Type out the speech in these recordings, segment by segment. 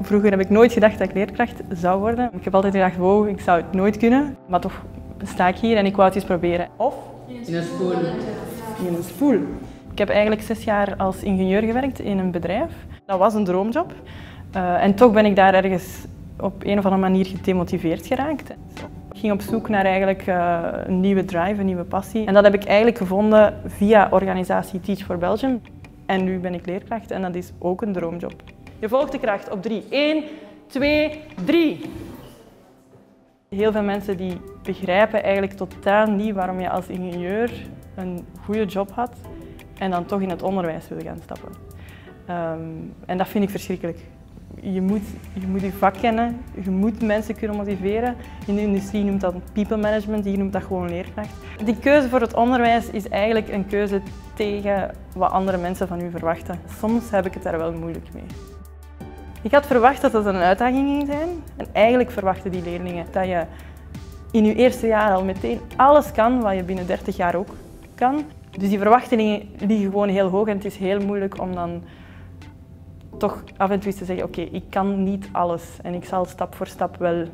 Vroeger heb ik nooit gedacht dat ik leerkracht zou worden. Ik heb altijd gedacht, wow, ik zou het nooit kunnen. Maar toch sta ik hier en ik wou het eens proberen. Of In een spoel. in een spoel. Ik heb eigenlijk zes jaar als ingenieur gewerkt in een bedrijf. Dat was een droomjob. Eh, en toch ben ik daar ergens op een of andere manier gedemotiveerd geraakt. Ik ging op zoek naar eigenlijk eh, een nieuwe drive, een nieuwe passie. En dat heb ik eigenlijk gevonden via organisatie Teach for Belgium. En nu ben ik leerkracht en dat is ook een droomjob. Je volgt de kracht op drie. 1, 2, 3. Heel veel mensen die begrijpen eigenlijk totaal niet waarom je als ingenieur een goede job had en dan toch in het onderwijs wil gaan stappen. Ehm, en dat vind ik verschrikkelijk. Je moet, je moet je vak kennen, je moet mensen kunnen motiveren. In de industrie noemt dat people management, hier noemt dat gewoon leerkracht. Die keuze voor het onderwijs is eigenlijk een keuze tegen wat andere mensen van u verwachten. Soms heb ik het daar wel moeilijk mee. Ik had verwacht dat dat een uitdaging ging zijn. En eigenlijk verwachten die leerlingen dat je in je eerste jaar al meteen alles kan wat je binnen 30 jaar ook kan. Dus die verwachtingen liggen gewoon heel hoog en het is heel moeilijk om dan toch af en toe te zeggen, oké, ik kan niet alles en ik zal stap voor stap wel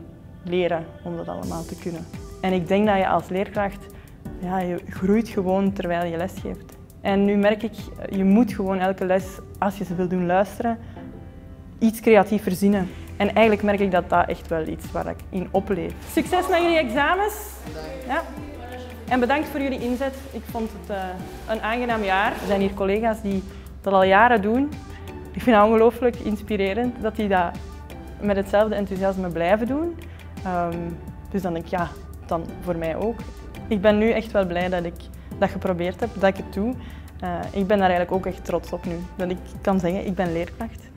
leren om dat allemaal te kunnen. En ik denk dat je als leerkracht, ja, je groeit gewoon terwijl je les geeft. En nu merk ik, je moet gewoon elke les, als je ze wil doen luisteren, iets creatief verzinnen. En eigenlijk merk ik dat dat echt wel iets waar ik in opleef. Succes met jullie examens. Ja. En bedankt voor jullie inzet. Ik vond het uh, een aangenaam jaar. Er zijn hier collega's die dat al jaren doen. Ik vind het ongelooflijk inspirerend dat die dat met hetzelfde enthousiasme blijven doen. Um, dus dan denk ik, ja, dan voor mij ook. Ik ben nu echt wel blij dat ik dat geprobeerd heb, dat ik het doe. Uh, ik ben daar eigenlijk ook echt trots op nu. Dat ik kan zeggen, ik ben leerkracht.